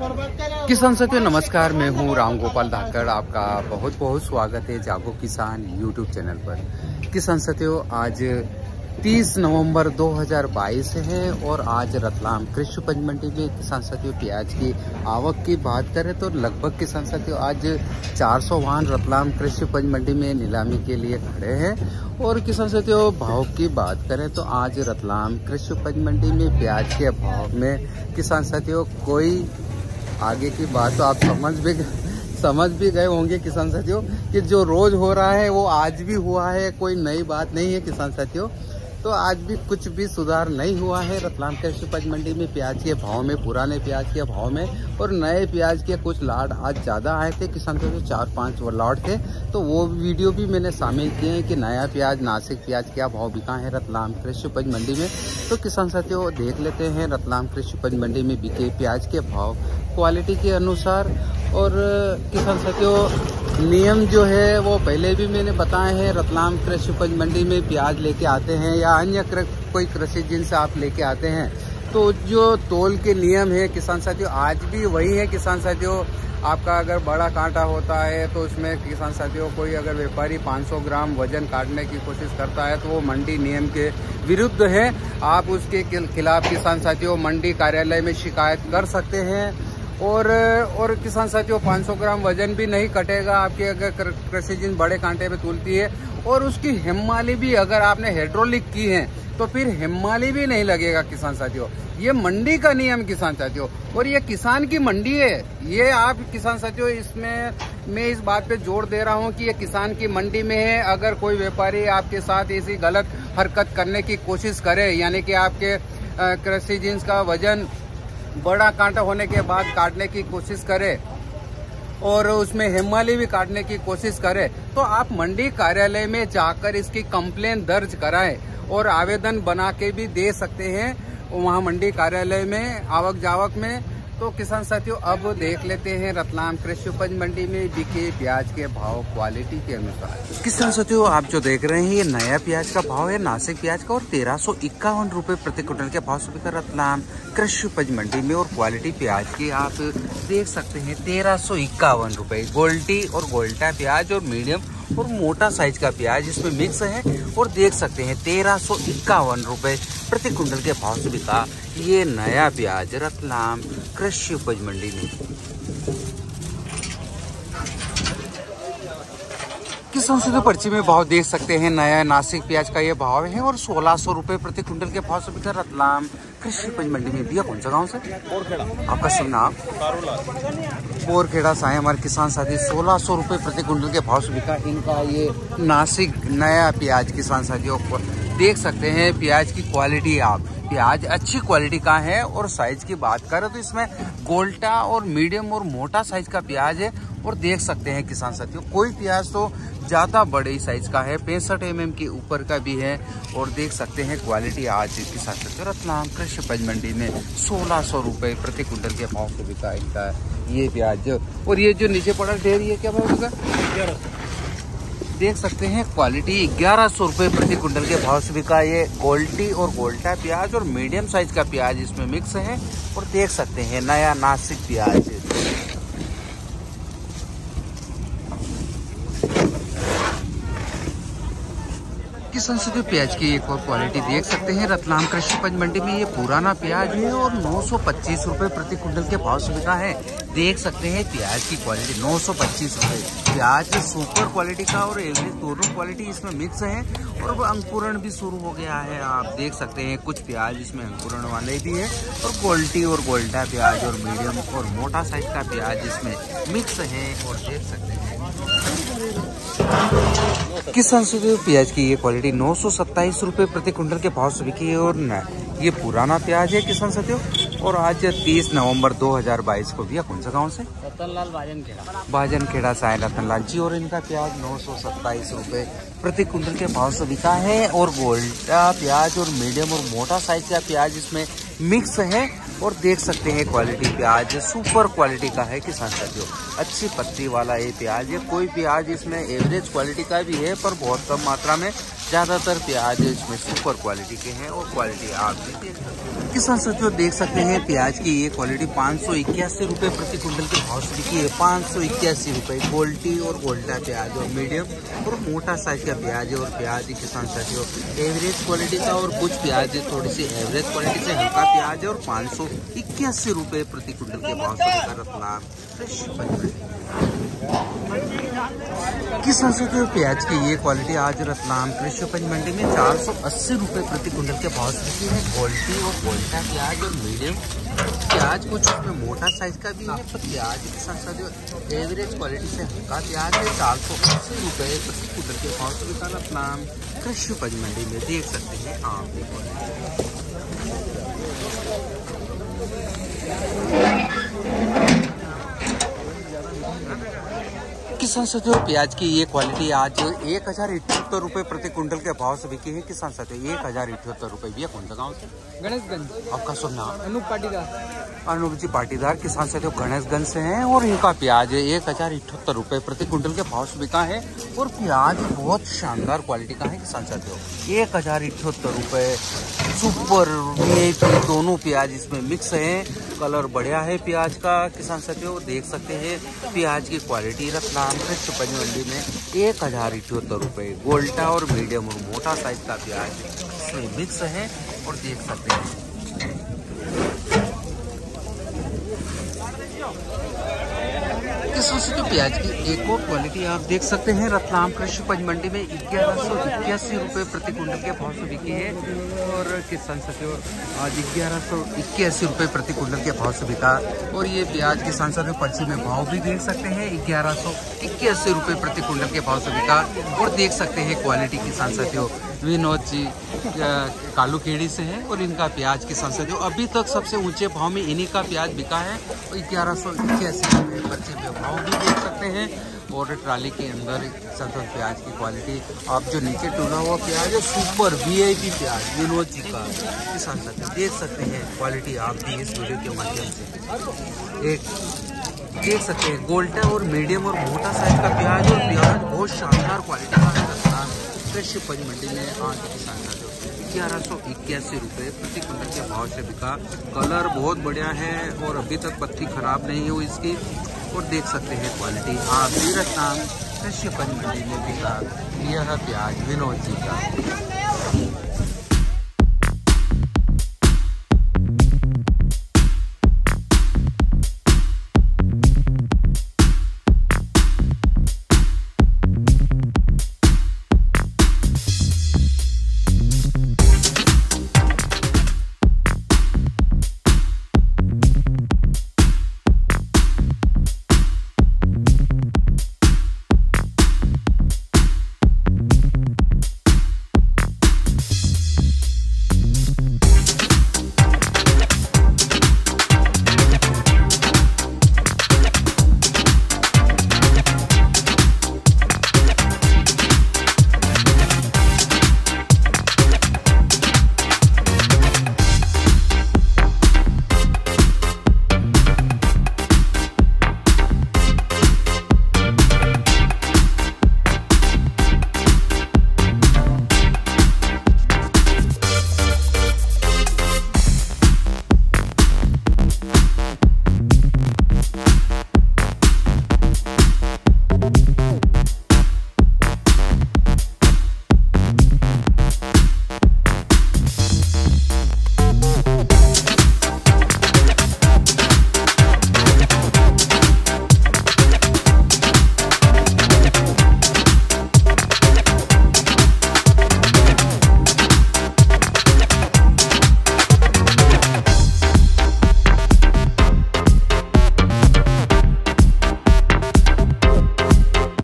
किसान साथियों नमस्कार, मैं हूँ राम गोपाल धाकड़। आपका बहुत बहुत स्वागत है जागो किसान यूट्यूब चैनल पर। किसान साथियों आज 30 नवंबर 2022 है और आज रतलाम कृषि उपज मंडी में किसान साथियों प्याज की आवक की बात करें तो लगभग किसान साथियों आज 400 वाहन रतलाम कृषि उपज मंडी में नीलामी के लिए खड़े हैं। और किसान साथियों भाव की बात करें तो आज रतलाम कृषि उपज मंडी में प्याज के भाव में किसान साथियों कोई आगे की बात तो आप समझ भी समझ भी गए होंगे किसान साथियों, कि जो रोज हो रहा है, वो आज भी हुआ है, कोई नई बात नहीं है किसान साथियों। तो आज भी कुछ भी सुधार नहीं हुआ है। रतलाम कृषि उपज मंडी में प्याज के भाव में, पुराने प्याज के भाव में और नए प्याज के कुछ लाड आज ज़्यादा आए थे। किसान से चार पाँच लाड थे। तो वो वीडियो भी मैंने शामिल किए हैं कि नया प्याज, नासिक प्याज क्या भाव बिका है रतलाम कृषि उपज मंडी में। तो किसान साथियों, देख लेते हैं, रतलाम कृषि उपज मंडी में बिके प्याज के भाव क्वालिटी के अनुसार और किसान साथियों, नियम जो है, वो पहले भी मैंने बताए हैं। रतलाम कृषि उपज मंडी में प्याज लेके आते हैं या अन्य कोई कृषि जिनसे आप लेके आते हैं। तो जो तोल के नियम है, किसान साथियों, आज भी वही है। किसान साथियों, आपका अगर बड़ा कांटा होता है तो उसमें किसान साथियों, कोई अगर व्यापारी 500 ग्राम वज़न काटने की कोशिश करता है तो वो मंडी नियम के विरुद्ध है। आप उसके खिलाफ किसान साथियों, मंडी कार्यालय में शिकायत कर सकते हैं। और और किसान साथियों 500 ग्राम वज़न भी नहीं कटेगा, आपकी अगर कृषि जिन बड़े कांटे में तुलती है, और उसकी हिमाली भी अगर आपने हाइड्रोलिक की है तो फिर हिमाली भी नहीं लगेगा किसान साथियों। ये मंडी का नियम किसान साथियों, और ये किसान की मंडी है। ये आप किसान साथियों, इसमें मैं इस बात पे ज़ोर दे रहा हूँ कि ये किसान की मंडी में है। अगर कोई व्यापारी आपके साथ ऐसी गलत हरकत करने की कोशिश करे, यानी कि आपके कृषि जींस का वज़न बड़ा कांटा होने के बाद काटने की कोशिश करे और उसमें हिमाली भी काटने की कोशिश करे। तो आप मंडी कार्यालय में जाकर इसकी कंप्लेन दर्ज कराएँ और आवेदन बना के भी दे सकते हैं। वहाँ मंडी कार्यालय में आवक जावक में तो किसान साथियों, अब देख लेते हैं रतलाम कृषि उपज मंडी में बिके प्याज के भाव क्वालिटी के अनुसार। किसान साथियों, आप जो देख रहे हैं, ये नया प्याज का भाव है, नासिक प्याज का, और तेरह सौ इक्यावन रूपए प्रति क्विंटल के भाव से बिका रतलाम कृषि उपज मंडी में, और क्वालिटी प्याज की आप देख सकते हैं, तेरह सौ इक्यावन रूपए। गोल्टी और गोल्टा प्याज, और मीडियम और मोटा साइज़ का प्याज इसमें मिक्स है, और देख सकते हैं, तेरह सौ इक्यावन रूपए प्रति कुंटल के भाव से बिका ये नया प्याज रतलाम कृषि उपज मंडी में। किसान से तो पर्ची में भाव देख सकते हैं? नया नासिक प्याज का ये भाव है और सोलह सौ रूपए प्रति क्विंटल के भाव से बिका रतलाम। कृषि उपज मंडी में भैया कौन सा गाँव से? आपका शुभ नाम? बोरखेड़ा से हमारे किसान साथी। सोलह सौ रूपए प्रति क्विंटल के भाव से बिका इनका ये नासिक नया प्याज किसान साथियों देख सकते हैं। प्याज की क्वालिटी आप प्याज अच्छी क्वालिटी का है और साइज़ की बात करें तो इसमें गोल्टा और मीडियम और मोटा साइज़ का प्याज है और देख सकते हैं किसान साथियों, कोई प्याज तो ज़्यादा बड़े साइज़ का है, पैंसठ एम के ऊपर का भी है और देख सकते हैं क्वालिटी आज किसान साथियों, रतलाम कृषि उपज मंडी में सोलह सौ रुपये प्रति कुंटल के भाव से बिका इनका ये प्याज। और ये जो नीचे पड़ा ढेर ये क्या भाव होगा? देख सकते हैं क्वालिटी ग्यारह सौ रुपए प्रति कुंटल के भाव से बिका ये गोल्टी और गोल्टा प्याज और मीडियम साइज़ का प्याज इसमें मिक्स है और देख सकते हैं नया नासिक प्याज। संसदीय प्याज की एक और क्वालिटी देख सकते हैं, रतलाम कृषि उपज मंडी में ये पुराना प्याज है और नौ सौ पच्चीस रूपए प्रति कुंटल के भाव से बिका है। देख सकते हैं प्याज की क्वालिटी नौ सौ पच्चीस रूपए। प्याज सुपर क्वालिटी का और एवरेज दोनों क्वालिटी इसमें मिक्स है और अंकुरण भी शुरू हो गया है। आप देख सकते हैं, कुछ प्याज इसमें अंकुरण वाले भी है और क्वालिटी और गोल्डा प्याज और मीडियम और मोटा साइज़ का प्याज इसमें मिक्स है और देख सकते हैं। किसान संसदीय प्याज की ये क्वालिटी नौ सौ सत्ताईस रूपए प्रति कुंटल के भाव से बिकी है और ये पुराना प्याज है किसान साथियों। और आज 30 नवंबर 2022 को भैया कौन सा गाँव से? रतनलाल बाजन खेड़ा बाजन खेड़ा से रतनलाल जी और इनका प्याज नौ सौ सत्ताईस रूपए प्रति कुंटल के भाव से बिका है और गोल्डा प्याज और मीडियम और मोटा साइज़ का प्याज इसमें मिक्स है और देख सकते हैं क्वालिटी प्याज सुपर क्वालिटी का है किसान साथियों। अच्छी पत्ती वाला ये प्याज है कोई प्याज इसमें एवरेज क्वालिटी का भी है पर बहुत कम मात्रा में ज़्यादातर प्याज इसमें सुपर क्वालिटी के हैं और क्वालिटी आप भी देख सकते हैं। किसान साथियों, देख सकते हैं प्याज की ये क्वालिटी पाँच सौ इक्यासी रुपये प्रति कुंटल के भाव से बिकी है। पाँच सौ इक्यासी रुपये गोल्टी और गोल्टा प्याज और मीडियम और मोटा साइज़ का प्याज और प्याज किसान साथियों एवरेज क्वालिटी का और कुछ प्याज थोड़ी सी एवरेज क्वालिटी से हल्का प्याज और पाँच सौ इक्यासी रुपये प्रति कुंटल के भाव से रतलाम फ्रेश किसान साथियों, प्याज की ये क्वालिटी आज रतलाम कृषि उपज मंडी में चार सौ अस्सी रुपये प्रति कुंटल के भाव से बिकी है। क्वालिटी और गोल्टा प्याज और मीडियम प्याज कुछ उसमें मोटा साइज़ का भी है, पर प्याज किसान साथियों एवरेज क्वालिटी से हल्का प्याज है, चार सौ अस्सी रुपये प्रति कुंटल के भाव से बिका रतलाम कृषि उपज मंडी में देख सकते हैं ये क्वालिटी किसान साथियों प्याज की ये क्वालिटी आज एक हज़ार इठहत्तर रुपए प्रति क्विंटल के भाव से बिकी है। किसान साथियों एक हज़ार इठहत्तर रुपए। भैया कौन सा गाँव से गणेशगंज। आपका सुन नाम अनूप पाटीदार। अनूप जी पाटीदार किसान साथियों गणेशगंज से हैं और इनका प्याज एक हज़ार इठहत्तर रुपए प्रति क्विंटल के भाव से बिका है और प्याज बहुत शानदार क्वालिटी का है किसान साथियों। एक हज़ार इठहत्तर रुपए सुपर दोनों प्याज इसमें मिक्स हैं। कलर बढ़िया है प्याज का। किसान साथियों, देख सकते हैं, प्याज की क्वालिटी रतलाम कृष्ण मंडी में एक हज़ार इठहत्तर रुपये गोल्टा और मीडियम और मोटा साइज़ का प्याज मिक्स है और देख सकते हैं। किस वजह से प्याज की एक और क्वालिटी आप देख सकते हैं। रतलाम कृषि उपज मंडी में ग्यारह सौ इक्यासी रुपये प्रति क्विंटल के भाव से बिकी है और किसान साथियों आज ग्यारह सौ इक्यासी रुपये प्रति क्विंटल के भाव से बिका। और ये प्याज किसान साथियों पर्ची में भाव भी देख सकते हैं। ग्यारह सौ इक्यासी रुपये प्रति क्विंटल के भाव से बिका। और देख सकते हैं क्वालिटी किसान साथियों विनोद जी कालू खेड़ी से है और इनका प्याज किसान साथियों अभी तक सबसे ऊँचे भाव में इन्हीं का प्याज बिका है। और ग्यारह सौ इक्यासी पर्ची में भाव भी देख सकते हैं और ट्राली के अंदर संतोष प्याज की क्वालिटी, आप जो नीचे टूना हुआ प्याज है, सुपर वीआईपी प्याज, विनोद जी का। किसान साथी देख सकते हैं क्वालिटी आप भी इस वीडियो के माध्यम से। एक, देख सकते हैं गोल्टा और मीडियम और मोटा साइज़ का प्याज और प्याज, बहुत शानदार क्वालिटी का है। कृषि उपज मंडी में आज किसान का ग्यारह सौ इक्यासी रुपये प्रति क्विंटल के भाव से बिका। कलर बहुत बढ़िया है और अभी तक पत्ती खराब नहीं हुई इसकी। और देख सकते हैं क्वालिटी। आप सीरत नाम कृषि उपज मंडी में बिका। यह प्याज विनोद जी का।